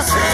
Yeah.